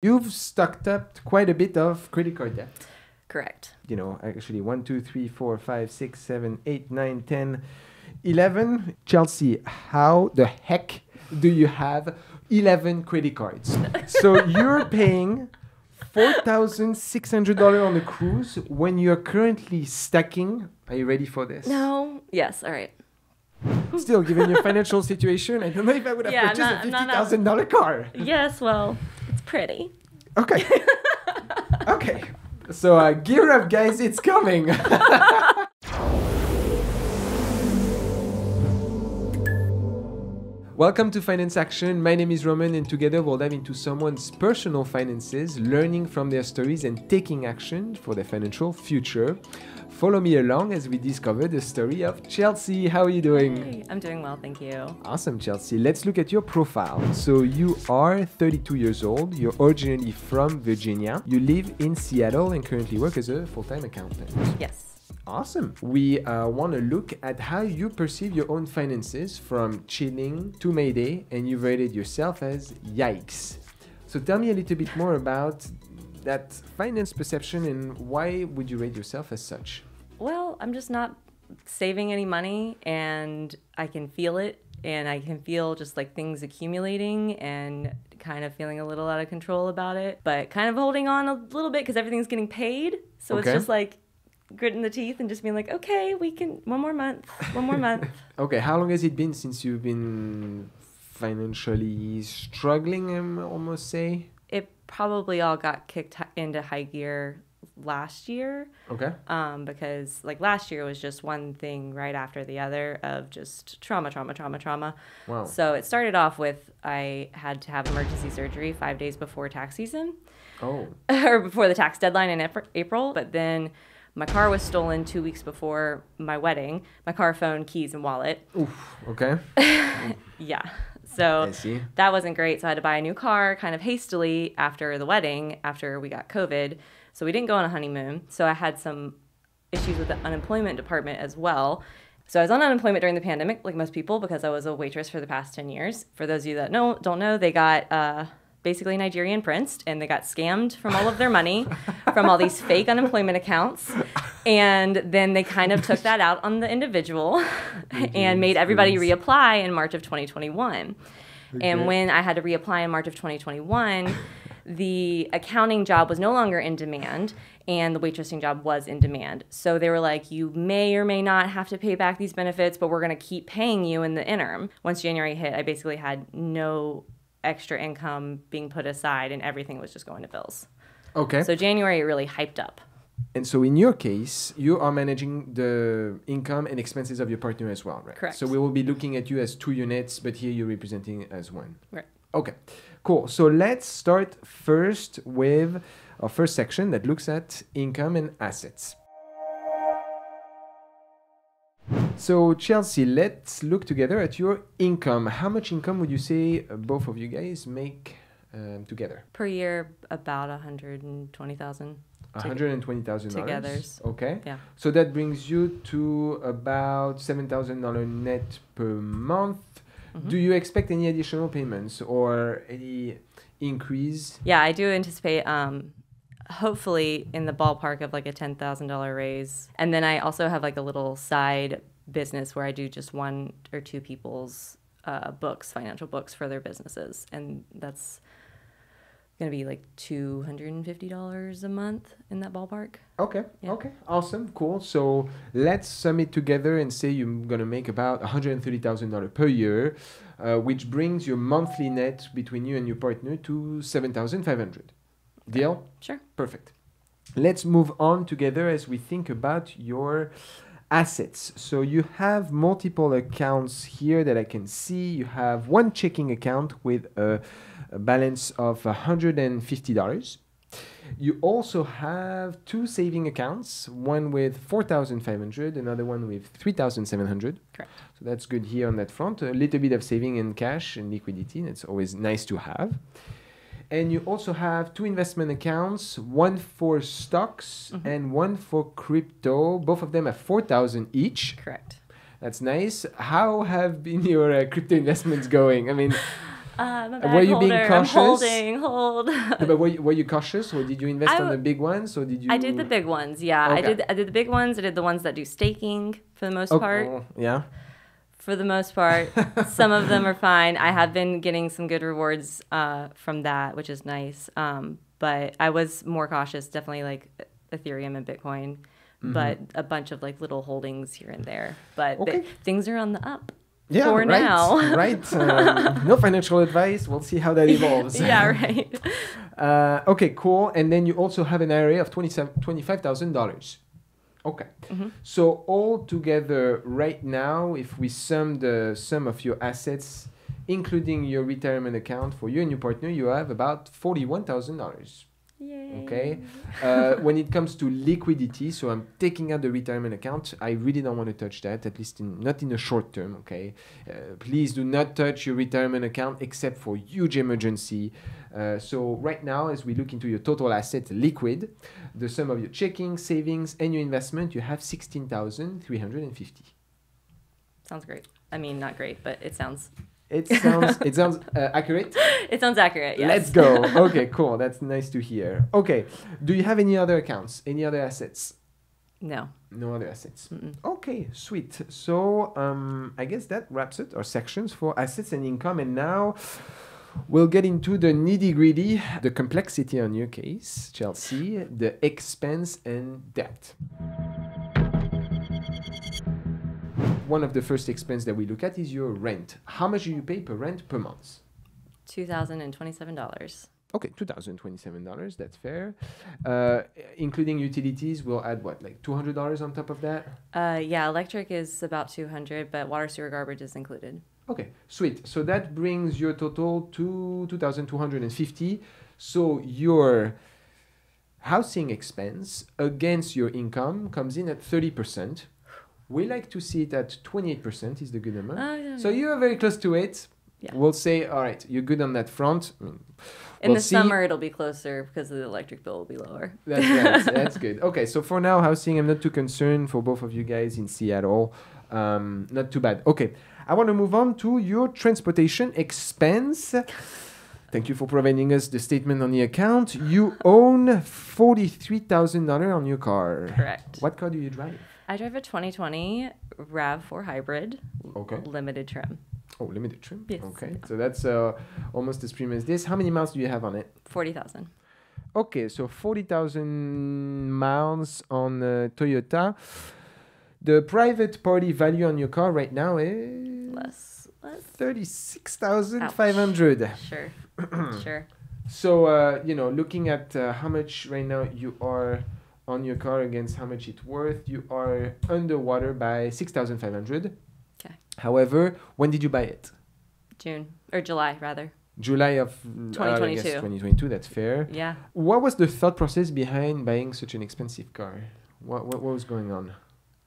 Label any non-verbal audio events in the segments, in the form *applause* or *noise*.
You've stocked up quite a bit of credit card debt. Correct. You know, actually, 1, 2, 3, 4, 5, 6, 7, 8, 9, 10, 11. Chelsea, how the heck do you have 11 credit cards? *laughs* so you're paying $4,600 on a cruise when you're currently stacking. Are you ready for this? No. Yes. All right. Still, given your *laughs* financial situation, I don't know if I would have Yeah, purchased not- a I'm not $50,000 car. Yes. Well, pretty. Okay. *laughs* okay. So uh, gear up, guys. It's coming. *laughs* Welcome to Finance Action. My name is Romain, and together we'll dive into someone's personal finances, learning from their stories and taking action for their financial future. Follow me along as we discover the story of Chelsea. How are you doing? Hey, I'm doing well, thank you. Awesome, Chelsea. Let's look at your profile. So, you are 32 years old. You're originally from Virginia. You live in Seattle and currently work as a full time accountant. Yes. Awesome. We uh, want to look at how you perceive your own finances from chilling to Mayday, and you've rated yourself as yikes. So, tell me a little bit more about that finance perception and why would you rate yourself as such? Well, I'm just not saving any money, and I can feel it, and I can feel just like things accumulating and kind of feeling a little out of control about it, but kind of holding on a little bit because everything's getting paid. So Okay. it's just like gritting the teeth and just being like, okay, we can one more month, one more month. *laughs* Okay, how long has it been since you've been financially struggling, I'm almost say? It probably all got kicked into high gear last year. Okay. um, because like last year was just one thing right after the other of just trauma, trauma, trauma, trauma. Wow. So it started off with I had to have emergency surgery five days before tax season Oh, *laughs* or before the tax deadline in April. But then my car was stolen two weeks before my wedding. My car, phone, keys, and wallet. oof. Okay. *laughs* Yeah. So that wasn't great. So I had to buy a new car kind of hastily after the wedding, after we got COVID. So we didn't go on a honeymoon. So I had some issues with the unemployment department as well. So I was on unemployment during the pandemic, like most people, because I was a waitress for the past 10 years. For those of you that know, don't know, they got uh, basically Nigerian princed and they got scammed from all of their money from all these fake *laughs* unemployment accounts. And then they kind of took that out on the individual *laughs* and made everybody reapply in March of 2021. Okay. And when I had to reapply in March of 2021, the accounting job was no longer in demand and the waitressing job was in demand. So they were like, you may or may not have to pay back these benefits, but we're going to keep paying you in the interim. Once January hit, I basically had no extra income being put aside and everything was just going to bills. Okay. So January really hyped up. And so in your case, you are managing the income and expenses of your partner as well, right? Correct. So we will be looking at you as two units, but here you're representing as one. Right. Okay, cool. So let's start first with our first section that looks at income and assets. So Chelsea, let's look together at your income. How much income would you say both of you guys make um, together? Per year, about 120,000. $120,000. Okay. Yeah. So that brings you to about $7,000 net per month. Do you expect any additional payments or any increase? Yeah, I do anticipate um hopefully in the ballpark of like a $10,000 raise. And then I also have like a little side business where I do just one or two people's uh, books, financial books for their businesses. And that's going to be like $250 a month in that ballpark. Okay. Yeah. Okay. Awesome. Cool. So let's sum it together and say you're gonna make about $130,000 per year, uh, which brings your monthly net between you and your partner to 7,500. Deal? Sure. Perfect. Let's move on together as we think about your assets. So you have multiple accounts here that I can see. You have one checking account with a, a balance of $150. You also have two saving accounts, one with 4,500, another one with 3,700. Correct. So that's good here on that front. A little bit of saving in cash and liquidity. That's always nice to have. And you also have two investment accounts, one for stocks Mhm. and one for crypto. Both of them at 4,000 each. Correct. That's nice. How have been *laughs* your uh, crypto investments going? I mean, *laughs* Uh, were you being holder, I'm cautious? holding, hold. No, but were you, were you cautious, or did you invest I on the big ones, or did you? I did the big ones. Yeah, I did. I did the big ones. I did the ones that do staking for the most Oh, part. oh, yeah. For the most part, *laughs* some of them are fine. I have been getting some good rewards uh, from that, which is nice. Um, but I was more cautious, definitely like Ethereum and Bitcoin, Mm-hmm. but a bunch of like little holdings here and there. But th- things are on the up. Yeah, For right, now. *laughs* right. Um, no financial advice. We'll see how that evolves. *laughs* yeah, right. Uh, okay, cool. And then you also have an IRA of $25,000. Okay. Mm-hmm. So all together right now, if we sum the sum of your assets, including your retirement account for you and your partner, you have about $41,000. Yay. Okay. Uh, when it comes to liquidity, so I'm taking out the retirement account. I really don't want to touch that, at least in, not in the short term. Okay. Uh, please do not touch your retirement account except for huge emergency. Uh, so right now, as we look into your total asset liquid, the sum of your checking, savings, and your investment, you have sixteen thousand three hundred and fifty. Sounds great. I mean, not great, but it sounds It sounds it sounds uh, accurate. *laughs* it sounds accurate. Yes. Let's go. *laughs* Okay, cool. That's nice to hear. Okay, do you have any other accounts? Any other assets? No. No other assets. Mm-mm. Okay, sweet. So um, I guess that wraps it, our sections for assets and income. And now we'll get into the nitty gritty, the complexity on your case, Chelsea, the expense and debt. One of the first expense that we look at is your rent. How much do you pay per rent per month? Two thousand and twenty-seven dollars. Okay, two thousand twenty-seven dollars. That's fair. Uh, including utilities, we'll add what, like two hundred dollars on top of that? Uh, yeah, electric is about two hundred, but water, sewer, garbage is included. Okay, sweet. So that brings your total to 2,250. So your housing expense against your income comes in at 30%. We like to see it at 28% is the good number. Oh, yeah. So you are very close to it. Yeah. We'll say, all right, you're good on that front. I mean, In we'll the see. summer, it'll be closer because the electric bill will be lower. That's right. *laughs* That's good. Okay, so for now, housing, I'm not too concerned for both of you guys in Seattle. Um, not too bad. Okay, I want to move on to your transportation expense. *laughs* Thank you for providing us the statement on the account. You own forty-three thousand dollar on your car. Correct. What car do you drive? I drive a 2020 RAV4 hybrid, Okay. limited trim, Oh, limited trim. Yes. Okay, so that's uh, almost as premium as this. How many miles do you have on it? 40,000. Okay, so 40,000 miles on uh, Toyota. The private party value on your car right now is Less. Less. 36,500. Sure. *clears throat* sure. So, uh, you know, looking at uh, how much right now you are on your car against how much it's worth, you are underwater by 6,500. Okay. However, when did you buy it? June. Or July, rather. July of uh, I guess 2022. 2022, that's fair. Yeah. What was the thought process behind buying such an expensive car? What, what, what was going on?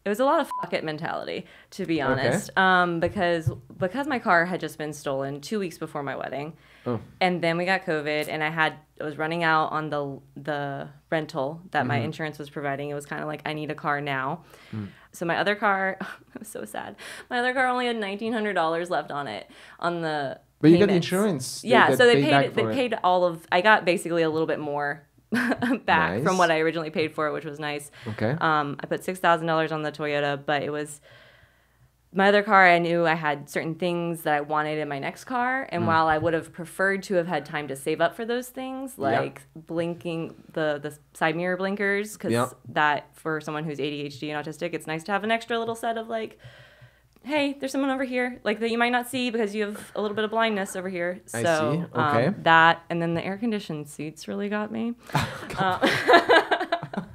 It was a lot of fuck it mentality, to be Okay. honest. Um, because because my car had just been stolen two weeks before my wedding, Oh. and then we got COVID, and I had I was running out on the the rental that my Mhm. insurance was providing. It was kind of like I need a car now. Mm. So my other car, *laughs* it was so sad. My other car only had nineteen hundred dollars left on it on the. But you got payments. insurance. Yeah, that so they paid paid they it. paid all of. I got basically a little bit more *laughs* back Nice. from what I originally paid for it, which was nice. Okay. Um, I put six thousand dollars on the Toyota, but it was my other car. I knew I had certain things that I wanted in my next car, and Mm. while I would have preferred to have had time to save up for those things, like blinking the the side mirror blinkers, because Yeah. that for someone who's ADHD and autistic, it's nice to have an extra little set of like. Hey, there's someone over here, like that you might not see because you have a little bit of blindness over here. So I see. Okay. um, that, and then the air conditioned seats really got me. *laughs* Uh, *laughs*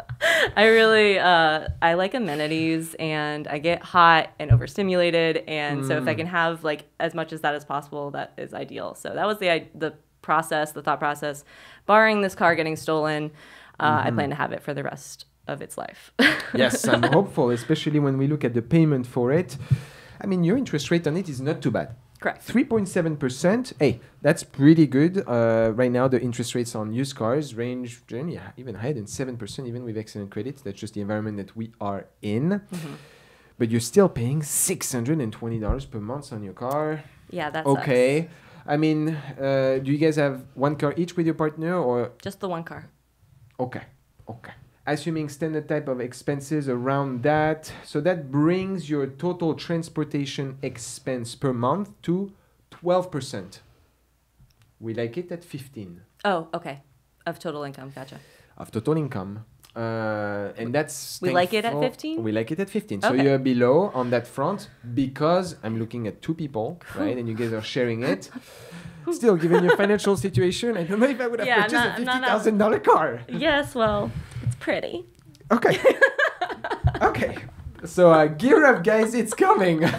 I really uh, I like amenities and I get hot and overstimulated and so if I Mm. can have like as much as that as possible that is ideal. So that was the the process, the thought process. Barring this car getting stolen, uh, I plan to have it for the rest of its life. yes, I'm *laughs* hopeful, especially when we look at the payment for it. I mean, your interest rate on it is not too bad. Correct. 3.7%. Hey, that's pretty good. Uh, right now, the interest rates on used cars range generally even higher than 7%, even with excellent credit. That's just the environment that we are in. Mm-hmm. But you're still paying $620 per month on your car. Yeah, that's okay. I mean, uh, do you guys have one car each with your partner or Just the one car. Okay, okay. Assuming standard type of expenses around that, so that brings your total transportation expense per month to 12%. We like it at 15 Oh, okay. Of total income. Gotcha. of total income. Uh, and that's We like it at 15? We like it at 15. So you're below on that front because I'm looking at two people, right? And you guys are sharing it. *laughs* Still, given your financial situation, I don't know if I would have Yeah, purchased not- a I'm not- fifty thousand dollar car. Yes, well, pretty. Okay. *laughs* okay. So uh, gear up, guys! It's coming. *laughs*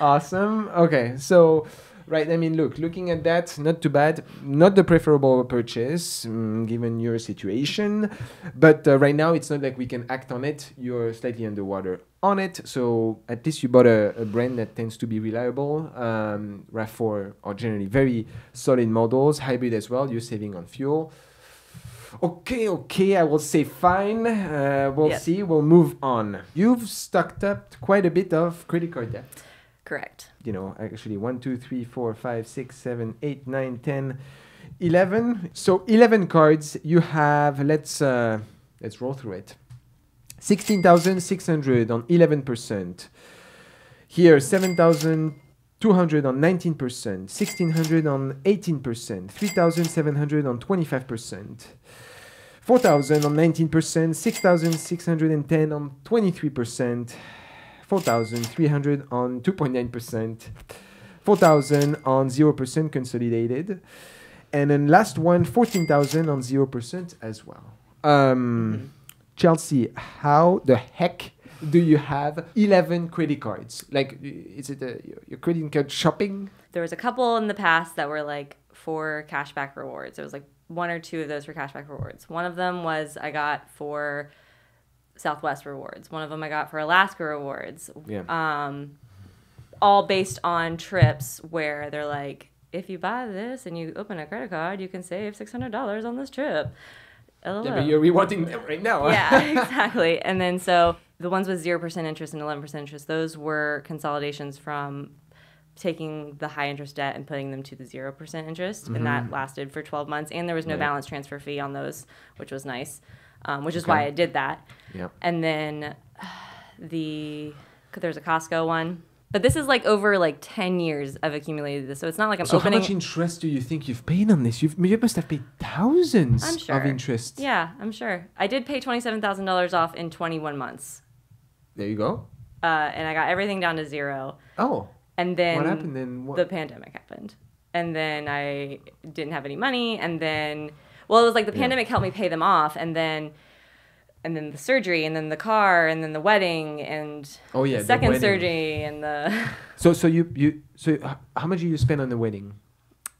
awesome. Okay. So, right. I mean, look. Looking at that, not too bad. Not the preferable purchase, mm, given your situation. But uh, right now, it's not like we can act on it. You're slightly underwater on it. So at least you bought a, a brand that tends to be reliable. Um, RAV4 are generally very solid models. Hybrid as well. You're saving on fuel. Okay, okay, I will say fine. Uh, we'll Yep. see. We'll move on. You've stocked up quite a bit of credit card debt. Correct. You know, actually, 1, 2, 3, 4, 5, 6, 7, 8, 9, 10, 11. So 11 cards. You have, let's, uh, let's roll through it. 16,600 on 11%. Here, 7,200 on 19%, 1,600 on 18%, 3,700 on 25%, 4,000 on 19%, 6,610 on 23%, 4,300 on 2.9%, 4,000 on 0% consolidated, and then last one, 14,000 on 0% as well. Um, Chelsea, how the heck do you have 11 credit cards? Like, is it a, your credit card shopping? There was a couple in the past that were like for cashback rewards. It was like one or two of those for cashback rewards. One of them was I got for Southwest rewards. One of them I got for Alaska rewards. Yeah. Um, all based on trips where they're like, if you buy this and you open a credit card, you can save six hundred dollars on this trip. LOL. Yeah, but you're rewarding them right now. yeah, *laughs* exactly. And then so the ones with 0% interest and 11% interest, those were consolidations from taking the high interest debt and putting them to the 0% interest. And that lasted for 12 months. And there was no Mm-hmm. Right. balance transfer fee on those, which was nice, um, which is Okay. why I did that. yeah. And then *sighs* the, there's a Costco one. But this is like over like 10 years I've accumulated this. So it's not like I'm So opening. how much interest do you think you've paid on this? You've, you must have paid thousands I'm sure. of interest. yeah, I'm sure. I did pay $27,000 off in 21 months. There you go. Uh, and I got everything down to zero. Oh, And then what happened then? What? the pandemic happened. And then I didn't have any money. And then, well, it was like the Yeah. pandemic helped me pay them off. And then, and then the surgery, and then the car, and then the wedding, and oh yeah, second surgery, and the *laughs* So so you you so how much did you spend on the wedding?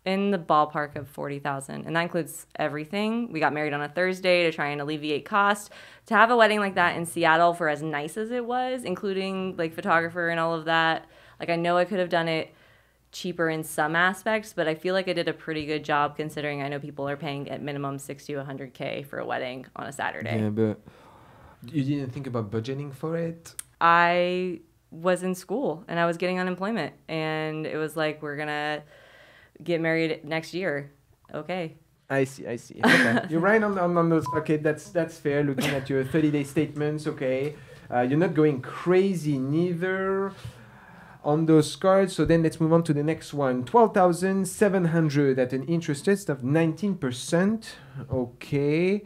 in the ballpark of forty thousand, and that includes everything. We got married on a Thursday to try and alleviate cost. To have a wedding like that in Seattle for as nice as it was, including like photographer and all of that, like I know I could have done it cheaper in some aspects, but I feel like I did a pretty good job considering I know people are paying at minimum sixty to hundred k for a wedding on a Saturday. Yeah, but you didn't think about budgeting for it. I was in school and I was getting unemployment, and it was like we're gonna get married next year. Okay. I see, I see. Okay. *laughs* you're right on, on, on those. Okay, that's that's fair. Looking at your 30 day statements, okay. Uh, you're not going crazy neither on those cards. So then let's move on to the next one. 12,700 at an interest rate of 19%. Okay.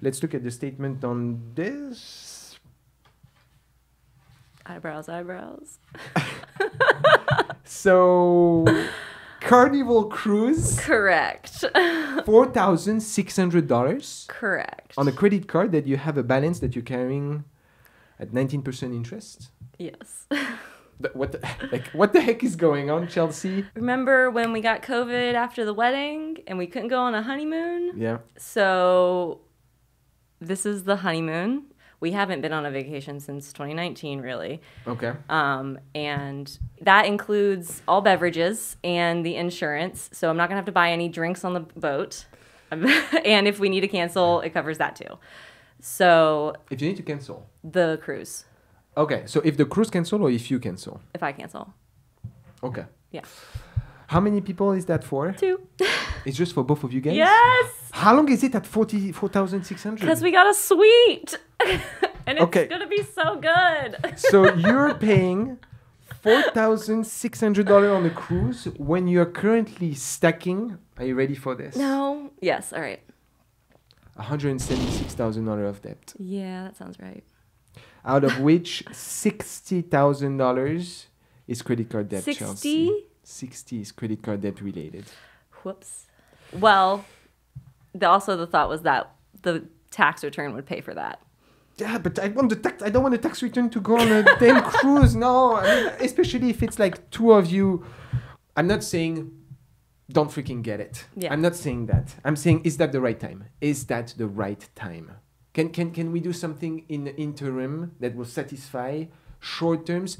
Let's look at the statement on this. Eyebrows, eyebrows. *laughs* So, Carnival Cruise, Correct. *laughs* $4,600 Correct. on a credit card that you have a balance that you're carrying at 19% interest. yes. *laughs* What the, *laughs* like what the heck is going on, Chelsea? Remember when we got COVID after the wedding and we couldn't go on a honeymoon? Yeah. So, this is the honeymoon. We haven't been on a vacation since 2019, really. Okay. Um, and that includes all beverages and the insurance. So I'm not gonna have to buy any drinks on the boat. *laughs* and if we need to cancel, it covers that too. So If you need to cancel. the cruise, Okay. So if the cruise cancel or if you cancel. if I cancel, Okay. Yeah. How many people is that for? Two. *laughs* It's just for both of you guys? yes. How long is it at 44,600? Because we got a suite. *laughs* and it's Okay. going to be so good. *laughs* so you're paying $4,600 on the cruise when you're currently stacking. Are you ready for this? no. Yes. All right. $176,000 of debt, Yeah, that sounds right. Out of which $60,000 is credit card debt. 60? Chelsea. 60 is credit card debt related. Whoops. Well, the, also the thought was that the tax return would pay for that. Yeah, but I want the tax. I don't want the tax return to go on a *laughs* damn cruise. No, I mean, especially if it's like two of you. I'm not saying don't freaking get it. Yeah. I'm not saying that. I'm saying is that the right time? Is that the right time? Can can can we do something in the interim that will satisfy short terms?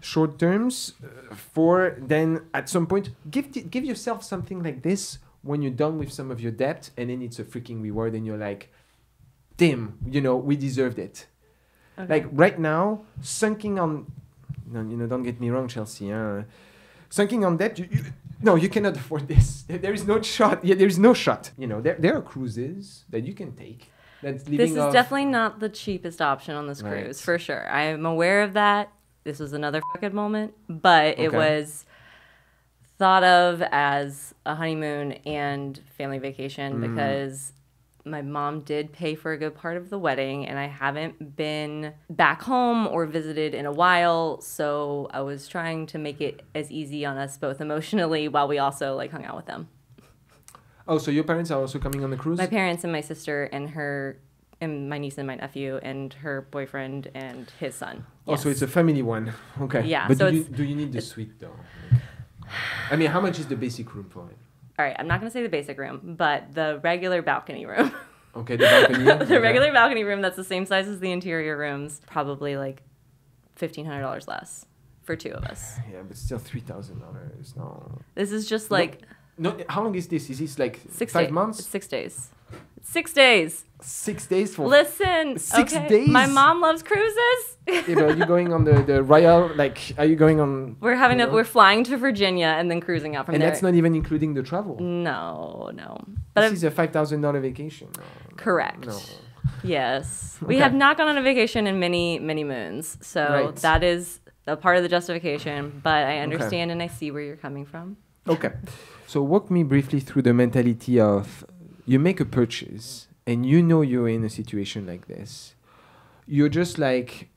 Short terms uh, for then at some point give t- give yourself something like this when you're done with some of your debt and then it's a freaking reward and you're like damn you know we deserved it Okay. like right now, sunking on, no, you know, don't get me wrong, Chelsea. Uh, sunking on debt, you, you, no, you cannot *laughs* afford this. There, there is no shot. Yeah, there is no shot. You know, there, there are cruises that you can take. That's living this is off- definitely not the cheapest option on this Right. cruise, for sure. I am aware of that. This was another fucking moment, but it was thought of as a honeymoon and family vacation Mm. because my mom did pay for a good part of the wedding and I haven't been back home or visited in a while so I was trying to make it as easy on us both emotionally while we also like hung out with them. Oh, so your parents are also coming on the cruise? My parents and my sister and her and my niece and my nephew and her boyfriend and his son. Oh, so it's a family one. *laughs* Okay. Yeah, But so do, you, do you need the suite though? I mean, how much is the basic room for it? All right, I'm not going to say the basic room, but the regular balcony room. *laughs* Okay, the balcony. *laughs* the okay. regular balcony room that's the same size as the interior rooms, probably like $1500 less for two of us. *sighs* Yeah, but still three thousand dollars. No. This is just like No. How long is this? Is this like 6 five days. months? 6 days. 6 days. Six days for Listen. Six okay. days? My mom loves cruises. you know, are you going on the, the Royal? Like, are you going on? We're having a, know? we're flying to Virginia and then cruising out from and there. that's not even including the travel. no, no. But this I'm- is a five thousand dollar vacation. No, correct. No. Yes. We have not gone on a vacation in many, many moons. So Right. that is a part of the justification, but I understand and I see where you're coming from. Okay. So walk me briefly through the mentality of you make a purchase and you know you're in a situation like this. You're just like,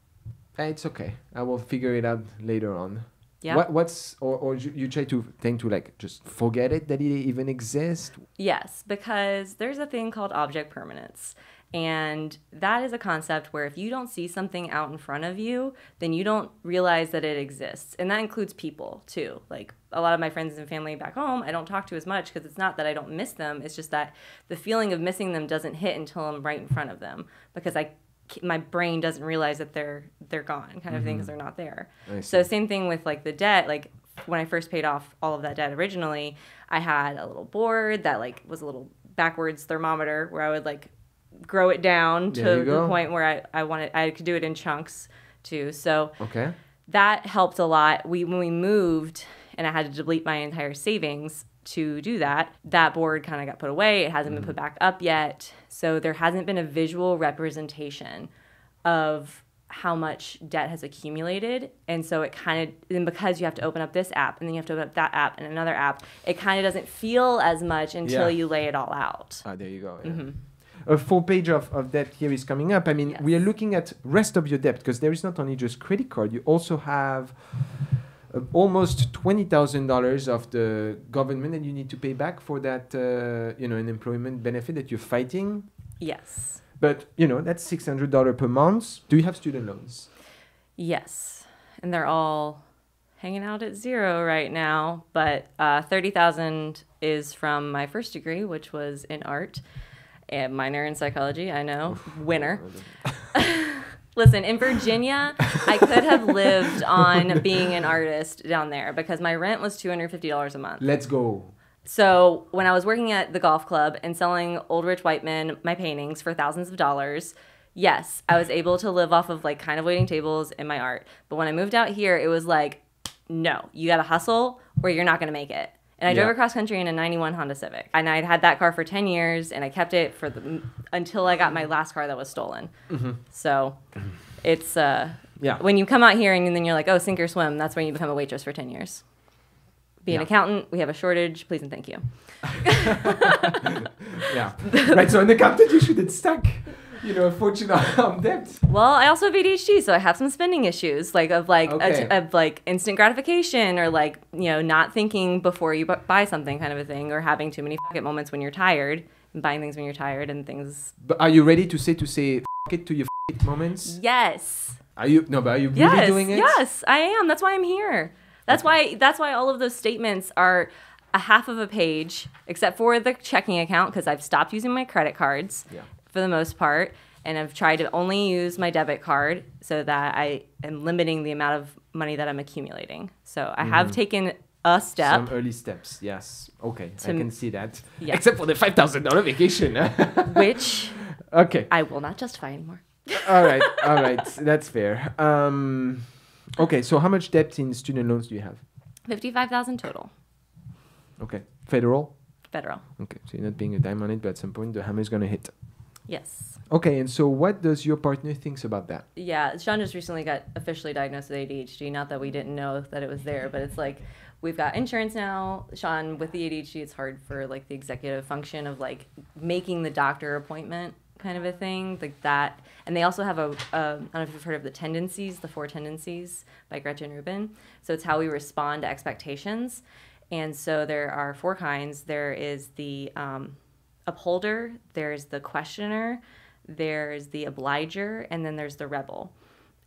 "Eh, it's okay. I will figure it out later on. Yeah. What what's or or you, you try to tend to like just forget it that it even exists. Yes, because there's a thing called object permanence. And that is a concept where if you don't see something out in front of you, then you don't realize that it exists. And that includes people too. Like a lot of my friends and family back home, I don't talk to as much because it's not that I don't miss them. It's just that the feeling of missing them doesn't hit until I'm right in front of them because I my brain doesn't realize that they're they're gone kind of thing mm-hmm. because they're not there. So same thing with like the debt. Like when I first paid off all of that debt originally, I had a little board that like was a little backwards thermometer where I would like grow it down to the go. point where I, I wanted I could do it in chunks too. So Okay. that helped a lot. We when we moved and I had to delete my entire savings to do that, that board kind of got put away. It hasn't been put back up yet. So there hasn't been a visual representation of how much debt has accumulated. And so it kind of, and because you have to open up this app and then you have to open up that app and another app, it kind of doesn't feel as much until Yeah. you lay it all out. Ah, there you go. yeah. Mm-hmm. A full page of, of debt here is coming up. I mean, we are looking at rest of your debt because there is not only just credit card. You also have uh, almost twenty thousand dollars of the government that you need to pay back for that, uh, you know, an employment benefit that you're fighting. Yes. But you know, that's six hundred dollar per month. Do you have student loans? Yes, and they're all hanging out at zero right now. But uh, thirty thousand is from my first degree, which was in art, and minor in psychology. I know, winner. *laughs* Listen, in Virginia, I could have lived on being an artist down there because my rent was two hundred fifty dollars a month. Let's go. So when I was working at the golf club and selling old rich white men my paintings for thousands of dollars, yes, I was able to live off of like kind of waiting tables and my art. But when I moved out here, it was like no, you got to hustle or you're not going to make it. And I Yeah. drove across country in a 91 Honda Civic. And I'd had that car for 10 years and I kept it for the until I got my last car that was stolen. So it's uh Yeah. when you come out here and then you're like, "Oh, sink or swim." That's when you become a waitress for 10 years. Be an accountant, we have a shortage, please and thank you. *laughs* Yeah. right. So an accountant, you shouldn't stack, you know, a fortune *laughs* on, debt. Well, I also have ADHD, so I have some spending issues, like of like Okay. of like instant gratification, or like you know not thinking before you buy something, kind of a thing, or having too many fuck it moments when you're tired, and buying things when you're tired, and things. But are you ready to say to say f- it to your f- it moments? Yes, Are you no? But are you really doing it? yes, I am. That's why I'm here. That's why. That's why all of those statements are a half of a page, except for the checking account, because I've stopped using my credit cards. Yeah. For the most part and I've tried to only use my debit card so that I am limiting the amount of money that I'm accumulating. So I have taken a step. Mm-hmm. Some early steps. Yes. Okay. I can see that. Yeah. *laughs* Except for the five thousand dollar vacation. *laughs* which okay. I will not justify anymore. *laughs* all right. All right. That's fair. Um. Okay. So how much debt in student loans do you have? 55,000 total Okay. Federal. federal. Okay. So you're not being a dime on it, but at some point the hammer is gonna hit. Yes. Okay. And so what does your partner thinks about that? Yeah, Sean just recently got officially diagnosed with ADHD. Not that we didn't know that it was there, but it's like we've got insurance now. Sean with the ADHD, it's hard for like the executive function of like making the doctor appointment kind of a thing like that. And they also have a um, I don't know if you've heard of the tendencies, the four tendencies by Gretchen Rubin. So it's how we respond to expectations. And so there are four kinds. There is the um, upholder, there's the questioner, there's the obliger, and then there's the rebel.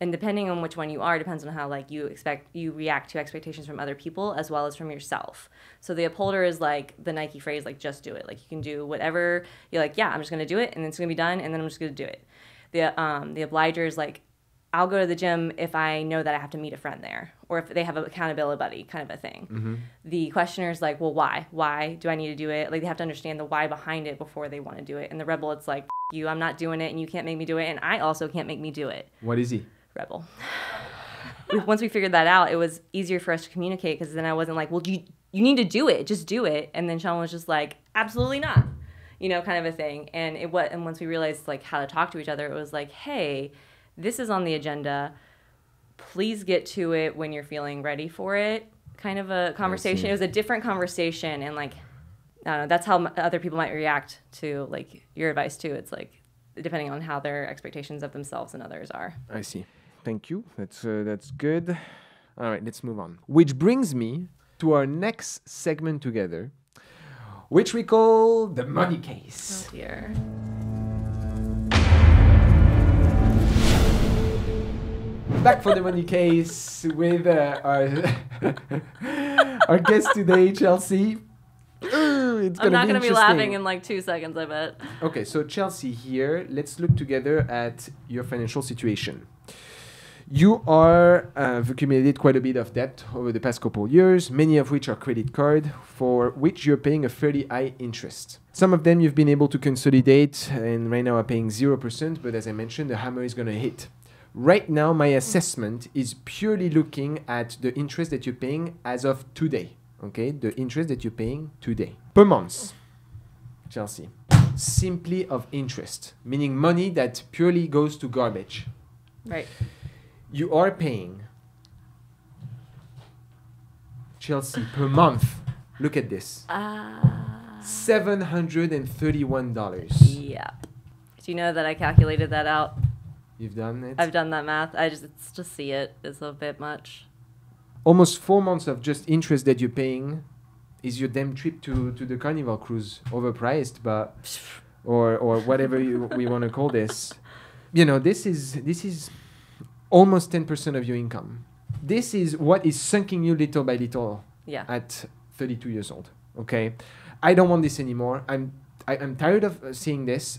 And depending on which one you are, depends on how like you expect you react to expectations from other people as well as from yourself. So the upholder is like the Nike phrase, like just do it. Like you can do whatever you're like, yeah, I'm just gonna do it, and it's gonna be done, and then I'm just gonna do it. The um the obliger is like I'll go to the gym if I know that I have to meet a friend there, or if they have an accountability buddy, kind of a thing. Mm-hmm. The questioner is like, well, why? Why do I need to do it? Like they have to understand the why behind it before they want to do it. And the rebel, it's like, "F- you, I'm not doing it, and you can't make me do it, and I also can't make me do it. What is he? Rebel. *sighs* Once we figured that out, it was easier for us to communicate because then I wasn't like, well, you you need to do it, just do it. And then Sean was just like, absolutely not, you know, kind of a thing. And it was, and once we realized like how to talk to each other, it was like, hey, this is on the agenda. Please get to it when you're feeling ready for it. Kind of a conversation. It was a different conversation, and like, I don't know. That's how other people might react to like your advice too. It's like depending on how their expectations of themselves and others are. I see. Thank you. That's uh, that's good. All right, let's move on. Which brings me to our next segment together, which we call the money case. Oh dear. Back for the money case with uh, our *laughs* our guest today, Chelsea. Ooh, it's I'm gonna not be gonna be interesting. laughing in like two seconds. I bet. Okay, so Chelsea here, let's look together at your financial situation. You are uh, have accumulated quite a bit of debt over the past couple of years, many of which are credit card, for which you're paying a fairly high interest. Some of them you've been able to consolidate and right now are paying 0%, but as I mentioned, the hammer is going to hit. Right now, my assessment is purely looking at the interest that you're paying as of today. Okay, the interest that you're paying today per month. Chelsea. Simply of interest, meaning money that purely goes to garbage. Right. You are paying Chelsea per month. Look at this. Ah. $731. yeah. Do you know that I calculated that out? You've done it? I've done that math. I just it's, just see it is a bit much. Almost four months of just interest that you're paying is your damn trip to, to the Carnival cruise. Overpriced, but *sighs* or or whatever you, we want to call this. You know, this is this is almost 10% of your income. This is what is sinking you little by little Yeah. at 32 years old. Okay, I don't want this anymore. I'm I, I'm tired of uh, seeing this.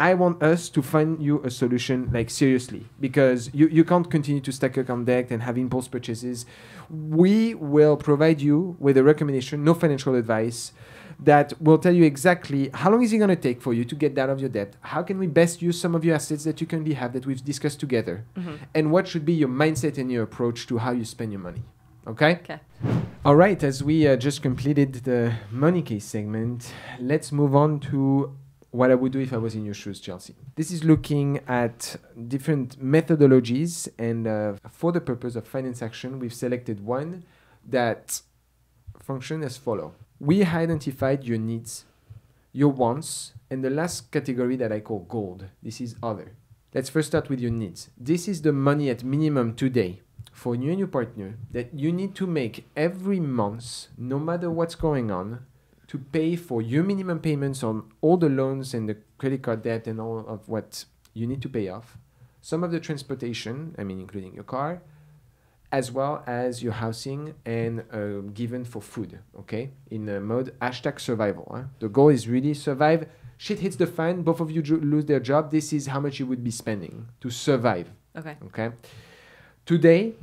I want us to find you a solution, like seriously, because you, you can't continue to stack up on debt and have impulse purchases. We will provide you with a recommendation, no financial advice, that will tell you exactly how long is it going to take for you to get out of your debt. How can we best use some of your assets that you currently have that we've discussed together, Mhm. and what should be your mindset and your approach to how you spend your money. Okay? Okay. All right, as we uh, just completed the money case segment, let's move on to what I would do if I was in your shoes, Chelsea. This is looking at different methodologies, and uh, for the purpose of finance action, we've selected one that function as follow. We identified your needs, your wants, and the last category that I call gold. This is other. Let's first start with your needs. This is the money at minimum today for you and your partner that you need to make every month, no matter what's going on, to pay for your minimum payments on all the loans and the credit card debt and all of what you need to pay off. Some of the transportation, I mean, including your car, as well as your housing and uh, given for food, okay? In the mode hashtag survival. Huh? The goal is really survive. Shit hits the fan, both of you lose their job. This is how much you would be spending to survive, Okay. okay? Today,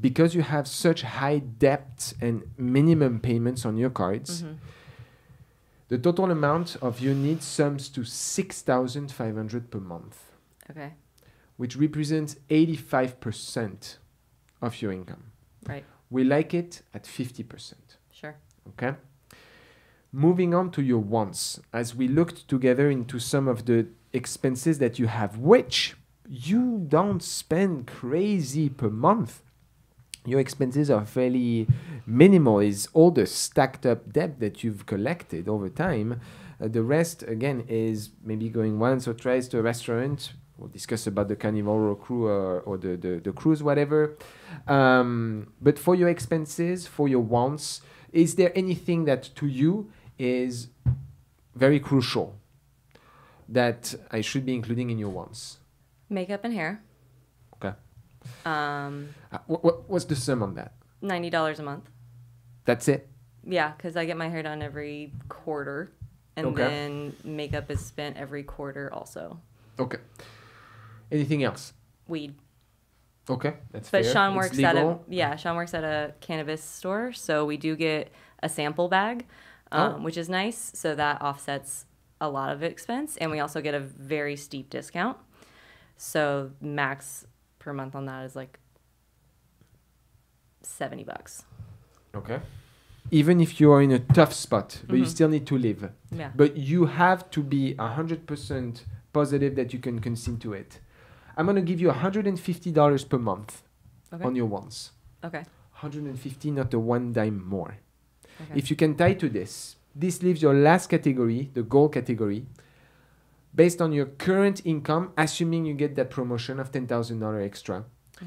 because you have such high debt and minimum payments on your cards, hmm the total amount of your needs sums to 6,500 per month, Okay. which represents 85% of your income. Right. We like it at 50%. Sure. Okay. Moving on to your wants, as we looked together into some of the expenses that you have, which you don't spend crazy per month. Your expenses are fairly minimal. Is all the stacked up debt that you've collected over time. Uh, the rest, again, is maybe going once or twice to a restaurant. We'll discuss about the Carnival or crew or, or the, the, the cruise, whatever. Um, but for your expenses, for your wants, is there anything that to you is very crucial that I should be including in your wants? Makeup and hair. Um, Uh, what, what, what's the sum on that? ninety dollars a month. That's it. Yeah, because I get my hair done every quarter, and Okay. then makeup is spent every quarter also. Okay. Anything else? Weed. Okay, that's But fair. Sean works at a yeah. Sean works at a cannabis store, so we do get a sample bag, um, Oh. which is nice. So that offsets a lot of expense, and we also get a very steep discount. So max per month on that is like seventy bucks. Okay. Even if you are in a tough spot, but you Mhm. still need to live. Yeah. But you have to be 100% positive that you can consent to it. I'm going to give you $150 per month Okay. on your wants. Okay. 150, not a one dime more. Okay. If you can tie to this, this leaves your last category, the goal category, based on your current income, assuming you get that promotion of $10,000 extra. Mhm.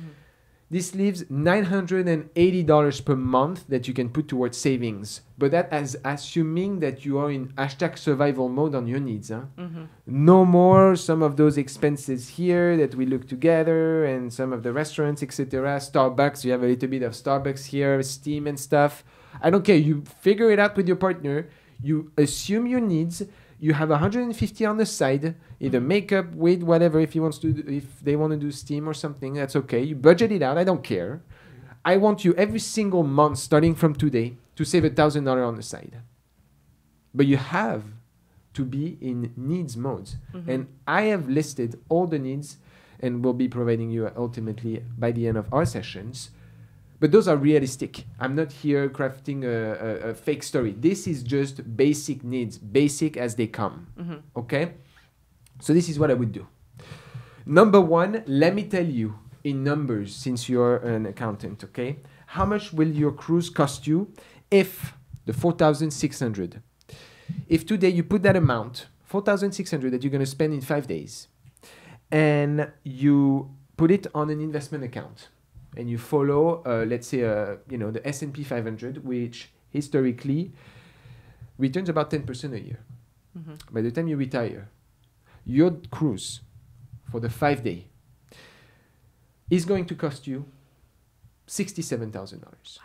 This leaves $980 per month that you can put towards savings. But that as assuming that you are in hashtag survival mode on your needs. Huh? Mhm. No more some of those expenses here that we look together and some of the restaurants, etc. Starbucks, you have a little bit of Starbucks here, Steam and stuff. I don't care. You figure it out with your partner. You assume your needs. You have 150 on the side, either makeup, wig, whatever. If he wants to, do, if they want to do Steam or something, that's okay. You budget it out. I don't care. I want you every single month, starting from today, to save a thousand dollar on the side. But you have to be in needs modes. Mhm. And I have listed all the needs and will be providing you ultimately by the end of our sessions. But those are realistic. I'm not here crafting a, a, a fake story. This is just basic needs, basic as they come. Mhm. Okay? So this is what I would do. Number one, let me tell you in numbers, since you're an accountant, okay? How much will your cruise cost you if the 4,600? If today you put that amount, 4,600 that you're going to spend in five days, and you put it on an investment account, and you follow, uh, let's say, uh, you know, the S&P 500, which historically returns about 10% a year. Mhm. By the time you retire, your cruise for the five day is going to cost you $67,000.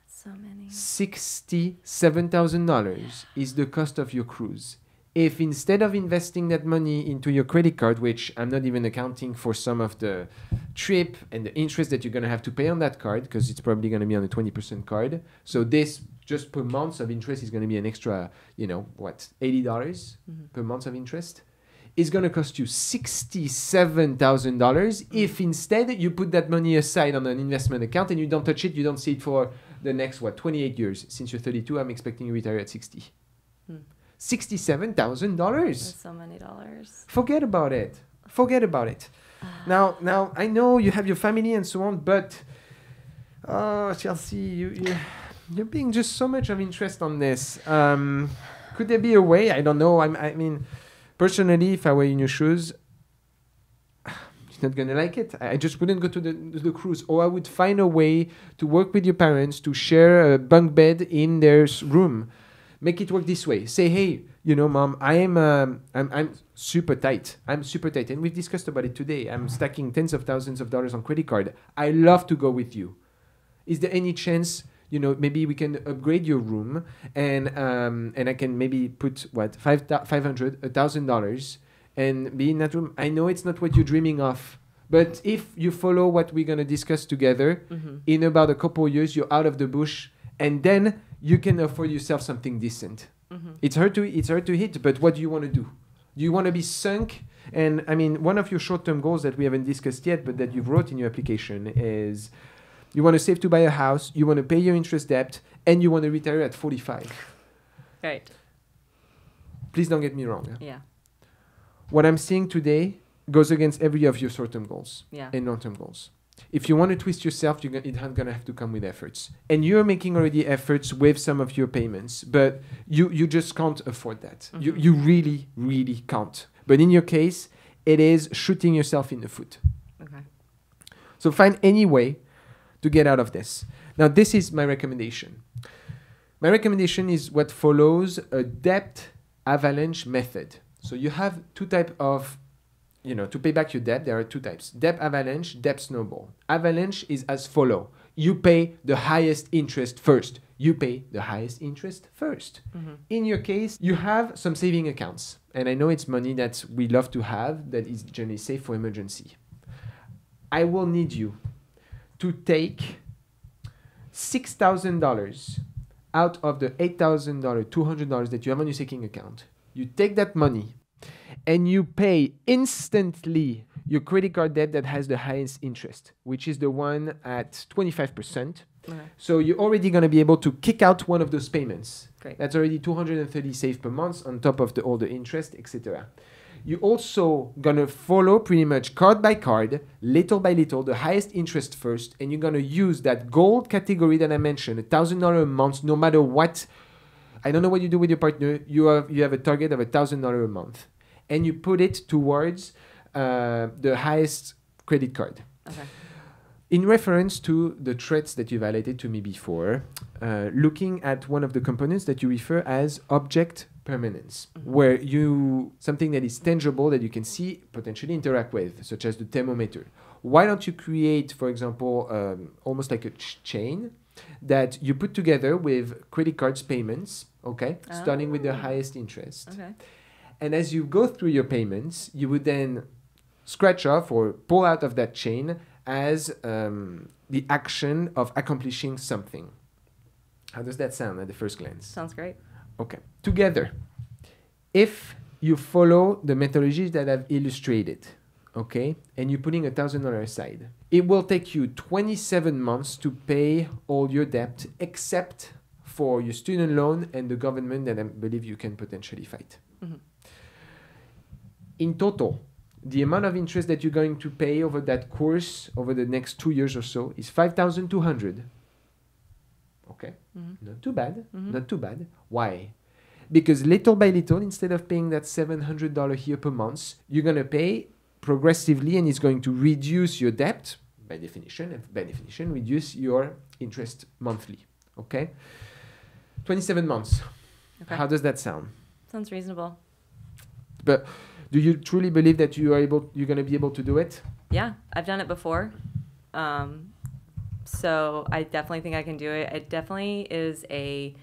That's so many. $67,000 is the cost of your cruise. If instead of investing that money into your credit card, which I'm not even accounting for some of the trip and the interest that you're going to have to pay on that card, because it's probably going to be on a 20% card. So this just per month of interest is going to be an extra, you know, what, $80 Mhm. per month of interest. is going to cost you $67,000 if instead you put that money aside on an investment account and you don't touch it, you don't see it for the next, what, 28 years. Since you're 32, I'm expecting you retire at 60. Hmm. $67,000. So many dollars. Forget about it. Forget about it. now, now I know you have your family and so on, but oh, Chelsea, you, you you're being just so much of interest on this. Um, could there be a way? I don't know. I'm, I mean, personally, if I were in your shoes, *sighs* you're not gonna like it. I just wouldn't go to the, to the cruise, or I would find a way to work with your parents to share a bunk bed in their room. Make it work this way. Say, hey, you know, mom, I am, um, I'm, I'm super tight. I'm super tight, and we've discussed about it today. I'm stacking tens of thousands of dollars on credit card. I love to go with you. Is there any chance? You know, maybe we can upgrade your room, and um, and I can maybe put what five five hundred, a thousand dollars, and be in that room. I know it's not what you're dreaming of, but if you follow what we're gonna discuss together, hmm in about a couple of years, you're out of the bush, and then you can afford yourself something decent. hmm It's hard to it's hard to hit, but what do you want to do? Do you want to be sunk? And I mean, one of your short-term goals that we haven't discussed yet, but that you've wrote in your application is you want to save to buy a house, you want to pay your interest debt, and you want to retire at 45. Right. Please don't get me wrong. Yeah. What I'm seeing today goes against every of your short-term goals Yeah. and long-term goals. If you want to twist yourself, you're gonna, it's going to have to come with efforts. And you're making already efforts with some of your payments, but you, you just can't afford that. You, Mhm. you really, really can't. But in your case, it is shooting yourself in the foot. Okay. So find any way to get out of this. Now, this is my recommendation. My recommendation is what follows a debt avalanche method. So you have two type of, you know, to pay back your debt, there are two types: debt avalanche, debt snowball. Avalanche is as follow: you pay the highest interest first. You pay the highest interest first. hmm In your case, you have some saving accounts, and I know it's money that we love to have that is generally safe for emergency. I will need you to take six thousand dollars out of the eight thousand dollar, two hundred dollars that you have on your saving account. You take that money and you pay instantly your credit card debt that has the highest interest, which is the one at twenty five percent. Okay. So you're already going to be able to kick out one of those payments. Great. That's already 230 saved per month on top of the all the interest, etc. You're also gonna follow pretty much card by card, little by little, the highest interest first, and you're gonna use that gold category that I mentioned, a thousand dollar a month, no matter what. I don't know what you do with your partner. You have you have a target of a thousand dollar a month, and you put it towards uh, the highest credit card. Okay. In reference to the threats that you've highlighted to me before, uh, looking at one of the components that you refer as object permanence, Mhm. where you something that is tangible that you can see potentially interact with, such as the thermometer. Why don't you create, for example, um, almost like a ch- chain that you put together with credit cards payments, okay, starting with the Oh. highest interest. Okay. And as you go through your payments, you would then scratch off or pull out of that chain as um, the action of accomplishing something. How does that sound at the first glance? Sounds great. Okay. Together, if you follow the methodologies that I've illustrated, okay, and you're putting a thousand dollars aside, it will take you 27 months to pay all your debt except for your student loan and the government that I believe you can potentially fight. Mhm. In total, the amount of interest that you're going to pay over that course over the next two years or so is 5,200. Okay. Mhm. Not too bad. Mhm. Not too bad. Why? Because little by little, instead of paying that $700 here per month, you're going to pay progressively and it's going to reduce your debt by definition, and by definition, reduce your interest monthly. Okay? 27 months. Okay. How does that sound? Sounds reasonable. Do you truly believe that you are able you're going to be able to do it? Yeah, I've done it before. Um, so I definitely think I can do it. It definitely is a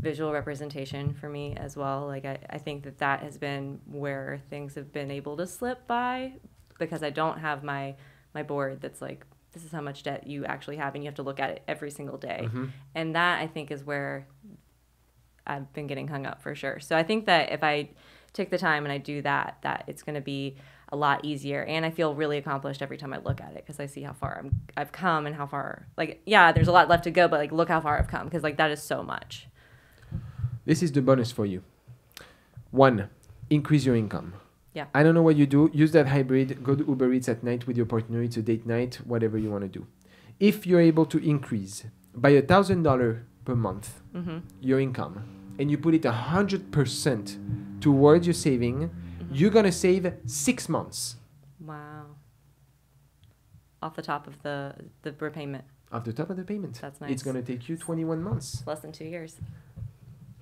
visual representation for me as well. Like I, I think that that has been where things have been able to slip by because I don't have my my board that's like this is how much debt you actually have and you have to look at it every single day. Mhm. And that I think is where I've been getting hung up for sure. So I think that if I take the time and I do that, that it's going to be a lot easier and I feel really accomplished every time I look at it because I see how far I'm, I've come and how far like yeah there's a lot left to go but like look how far I've come because like that is so much This is the bonus for you. One, increase your income. Yeah. I don't know what you do. Use that hybrid. Go to Uber Eats at night with your partner. It's a date night, whatever you want to do. If you're able to increase by a thousand dollar per month mm-hmm. your income and you put it a hundred percent towards your saving, you're gonna save six months wow off the top of the the repayment off the top of the payment. That's nice. It's gonna take you 21 months. less than two years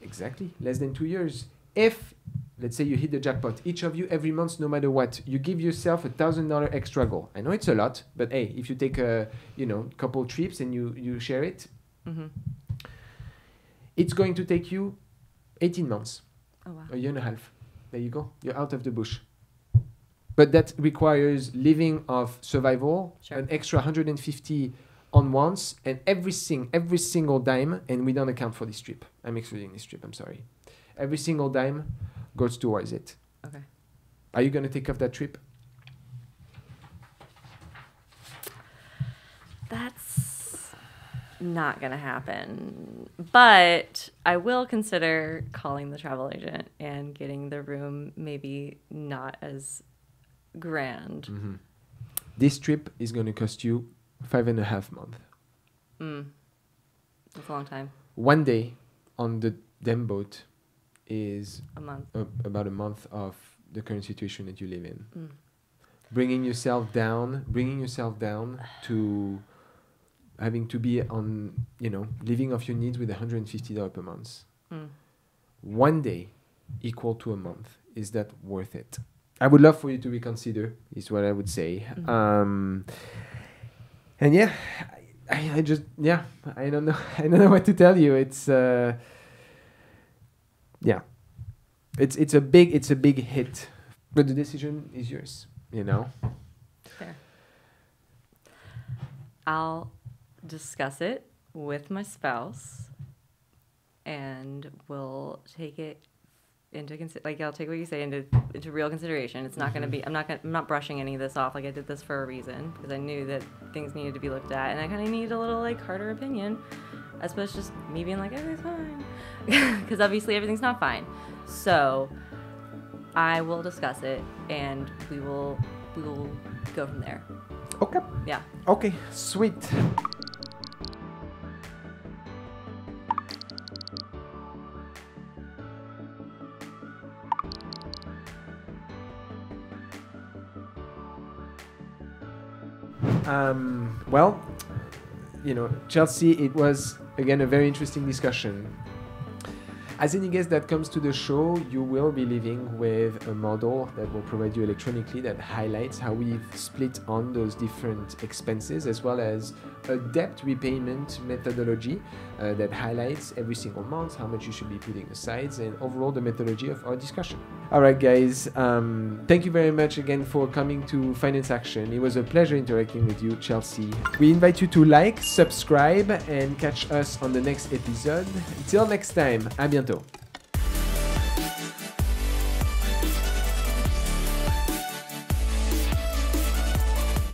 Exactly, less than two years. If, let's say, you hit the jackpot, each of you every month, no matter what, you give yourself a thousand dollar extra goal. I know it's a lot, but hey, if you take a, you know, couple trips and you you share it, mm-hmm. it's going to take you 18 months, oh wow a year and a half. There you go. You're out of the bush. But that requires living of survival, Sure. an extra 150 on once, and every sing every single dime, and we don't account for this trip. I'm excluding this trip. I'm sorry. Every single dime goes towards it. okay Are you gonna take off that trip? That's not going to happen. But I will consider calling the travel agent and getting the room maybe not as grand. Mm-hmm. This trip is gonna cost you five and a half month. Mm. That's a long time. One day on the damn boat is A month. a, about a month of the current situation that you live in. Mm. Bringing yourself down, bringing yourself down to having to be on, you know, living off your needs with $150 per month. Mm. One day equal to a month. Is that worth it? I would love for you to reconsider, is what I would say. Mhm. Um, and yeah, I, I just, yeah, I don't know. *laughs* I don't know what to tell you. It's, uh, yeah, it's, it's a big, it's a big hit, but the decision is yours, you know? Fair. I'll discuss it with my spouse and we'll take it into consider like I'll take what you say into into real consideration. It's not going to be mm-hmm. I'm not gonna, I'm not brushing any of this off like I did this for a reason because I knew that things needed to be looked at and I kind of need a little like harder opinion as opposed to just me being like everything's fine *laughs* because obviously everything's not fine. So I will discuss it and we will we will go from there. Okay. Yeah. Okay, sweet. Um, well, you know, Chelsea, it was again a very interesting discussion. As any guest that comes to the show, you will be living with a model that will provide you electronically that highlights how we've split on those different expenses, as well as a debt repayment methodology uh, that highlights every single month how much you should be putting aside and overall the methodology of our discussion. All right, guys, um, thank you very much again for coming to Finance Action. It was a pleasure interacting with you, Chelsea. We invite you to like, subscribe, and catch us on the next episode. Until next time, à bientôt.